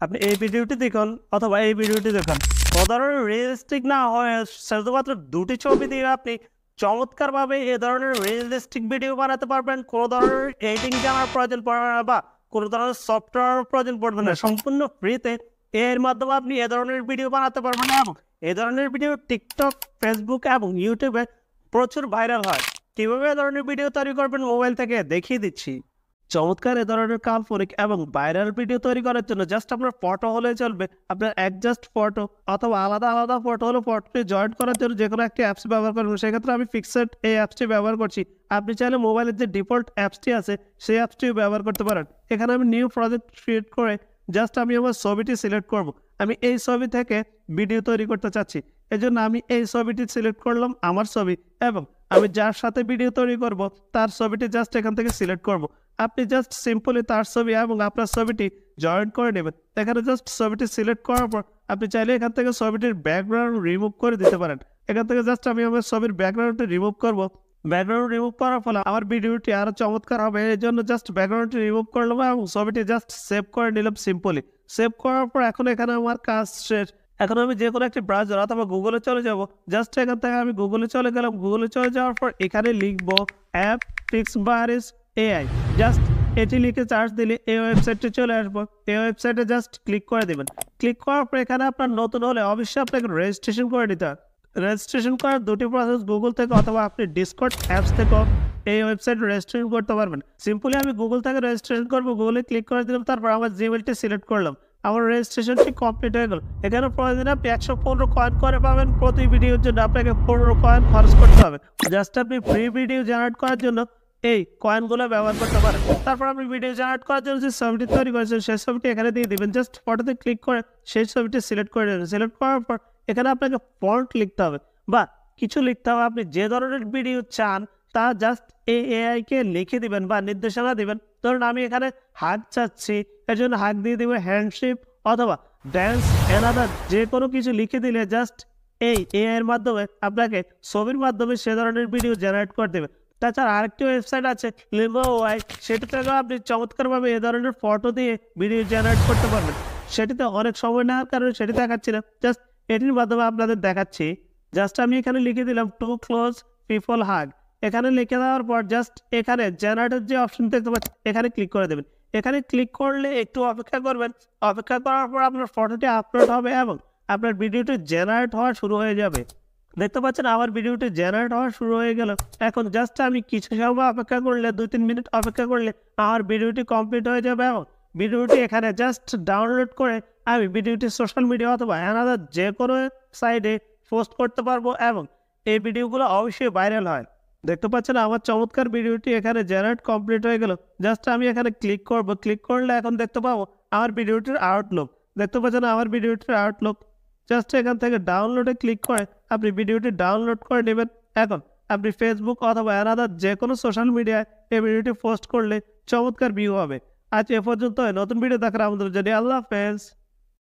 আপনি এই ভিডিওটি দেখুন অথবা এই ভিডিওটি দেখুন। ধরনের রিয়েলিস্টিক না হয় শুধুমাত্র দুটি ছবি দিয়ে আপনি চমৎকারভাবে এ ধরনের রিয়েলিস্টিক ভিডিও বানাতে পারবেন। কোনো ধরনের এডিটিং জানার প্রয়োজন পড়বে না বা কোনো ধরনের সফটওয়্যার প্রয়োজন পড়বে না। সম্পূর্ণ ফ্রিতে এর মাধ্যমে আপনি এ ধরনের ভিডিও বানাতে পারবেন এবং এ ধরনের ভিডিও টিকটক ফেসবুক এবং ইউটিউবে প্রচুর ভাইরাল হয়। কীভাবে এ ধরনের ভিডিও তৈরি করবেন মোবাইল থেকে দেখিয়ে দিচ্ছি। চমৎকার এ ধরনের কাল্পনিক এবং ভাইরাল ভিডিও তৈরি করার জন্য জাস্ট আপনার ফটো হলে চলবে। আপনার অ্যাডজাস্ট ফটো অথবা আলাদা আলাদা ফটো হলে ফটোটি জয়েন্ট করার জন্য যে কোনো একটি অ্যাপস ব্যবহার করবেন। সেক্ষেত্রে আমি ফিক্সড এই অ্যাপসটি ব্যবহার করছি। আপনি চাইলে মোবাইলের যে ডিফল্ট অ্যাপসটি আছে, সেই অ্যাপসটিও ব্যবহার করতে পারেন। এখানে আমি নিউ প্রজেক্ট ক্রিয়েট করে জাস্ট আমি আমার ছবিটি সিলেক্ট করব। আমি এই ছবি থেকে ভিডিও তৈরি করতে চাচ্ছি। এজন্য আমি এই ছবিটি সিলেক্ট করলাম আমার ছবি এবং আমি যার সাথে ভিডিও তৈরি করব, তার ছবিটি জাস্ট এখান থেকে সিলেক্ট করব। আপনি জাস্ট সিম্পলি তার ছবি এবং আপনার ছবিটি জয়েন করে নেবেন। এখানে জাস্ট ছবিটি সিলেক্ট করার পর আপনি চাইলে এখান থেকে ছবিটির ব্যাকগ্রাউন্ড রিমুভ করে দিতে পারেন। এখান থেকে জাস্ট আমি আমার ছবির ব্যাকগ্রাউন্ডটি রিমুভ করব। ব্যাকগ্রাউন্ড রিমুভ করার ফলে আমার ভিডিওটি আরও চমৎকার হবে। এই জন্য জাস্ট ব্যাকগ্রাউন্ডটি রিমুভ করলাম এবং ছবিটি জাস্ট সেভ করে নিলাম সিম্পলি সেভ করার পর এখন এখানে আমার কাজ শেষ। এখন আমি যে কোনো একটি ব্রাউজার অথবা গুগলে চলে যাব। জাস্ট এখান থেকে আমি গুগলে চলে গেলাম। গুগলে চলে যাওয়ার পর এখানে লিখব অ্যাপ টিক্স বারিস এআই জাস্ট এটি লিখে চার্জ দিলে এই ওয়েবসাইটটি চলে আসব। এই ওয়েবসাইটে জাস্ট ক্লিক করে দেবেন। ক্লিক করার পর এখানে আপনার নতুন হলে অবশ্যই আপনাকে রেজিস্ট্রেশন করে নিতে হবে। রেজিস্ট্রেশন করার দুটি প্রসেস গুগল থেকে অথবা আপনি ডিসকর্ড অ্যাপস থেকেও এই ওয়েবসাইট রেজিস্ট্রেশন করতে পারবেন। সিম্পলি আমি গুগল থেকে রেজিস্ট্রেশন করব গুগলে ক্লিক করে দিলাম, তারপর আমার জিমেলটি সিলেক্ট করলাম। আমার রেজিস্ট্রেশনটি কমপ্লিট হয়ে গেল। এখানে প্রয়োজনে আপনি একশো পনেরো কয়েন করে পাবেন। প্রতি ভিডিওর জন্য আপনাকে পনেরো কয়েন খরচ করতে হবে। জাস্ট আপনি ফ্রি ভিডিও জেনারেট করার জন্য এই কয়েনগুলো ব্যবহার করতে পারেন। তারপর আপনি ভিডিও জেনারেট করার জন্য যে ছবিটি তৈরি করেছেন, সেই ছবিটি এখানে দিয়ে দিবেন। জাস্ট ফটোতে ক্লিক করে সেই ছবিটি সিলেক্ট করে দেবেন সিলেক্ট করার পর এখানে আপনাকে ফন্ট লিখতে হবে বা কিছু লিখতে হবে। আপনি যে ধরনের ভিডিও চান তা জাস্ট এই এআইকে লিখে দিবেন বা নির্দেশনা দিবেন। ধরুন আমি এখানে হাত চাচ্ছি এর জন্য হাত দিয়ে দিব হ্যান্ডশিপ অথবা ড্যান্স এনাদার যে কোনো কিছু লিখে দিলে জাস্ট এই এআইয়ের মাধ্যমে আপনাকে ছবির মাধ্যমে সে ধরনের ভিডিও জেনারেট করে দেবে। তাছাড়া আরেকটি ওয়েবসাইট আছে লিমো ওয়াই সেটা থেকেও আপনি চমৎকারভাবে এ ধরনের ফটো দিয়ে ভিডিও জেনারেট করতে পারবেন। সেটিতে অনেক সময় নেওয়ার কারণে সেটি দেখাচ্ছি না জাস্ট এটির মাধ্যমে আপনাদের দেখাচ্ছি। জাস্ট আমি এখানে লিখে দিলাম টু ক্লোজ পিপল হাগ এখানে লিখে দেওয়ার পর জাস্ট এখানে জেনারেটের যে অপশন দেখতে পাচ্ছেন, এখানে ক্লিক করে দেবেন। এখানে ক্লিক করলে একটু অপেক্ষা করবেন। অপেক্ষা করার পর আপনার ফটোটি আপলোড হবে এবং আপনার ভিডিওটি জেনারেট হওয়া শুরু হয়ে যাবে। দেখতে পাচ্ছেন আমার ভিডিওটি জেনারেট হওয়া শুরু হয়ে গেল। এখন জাস্ট আমি কিছু সময় অপেক্ষা করলে, দুই তিন মিনিট অপেক্ষা করলে আমার ভিডিওটি কমপ্লিট হয়ে যাবে এবং ভিডিওটি এখানে জাস্ট ডাউনলোড করে আমি ভিডিওটি সোশ্যাল মিডিয়া অথবা অ্যানাদার যে কোনো সাইডে পোস্ট করতে পারব এবং এই ভিডিওগুলো অবশ্যই ভাইরাল হয়। দেখতে পাচ্ছেন আমার চমৎকার ভিডিওটি এখানে জেনারেট কমপ্লিট হয়ে গেল। জাস্ট আমি এখানে ক্লিক করব। ক্লিক করলে এখন দেখতে পাবো আমার ভিডিওটির আউটলুক দেখতে পাচ্ছেন আমার ভিডিওটির আউটলুক জাস্ট এখান থেকে ডাউনলোডে ক্লিক করে আপনি ভিডিওটি ডাউনলোড করে নেবেন। এখন আপনি ফেসবুক অথবা অ্যানাদার যে কোনো সোশ্যাল মিডিয়ায় এই ভিডিওটি পোস্ট করলে চমৎকার ভিউ হবে। আজ এ পর্যন্ত নতুন ভিডিও দেখার আমাদের জন্য আল্লাহ হাফেজ।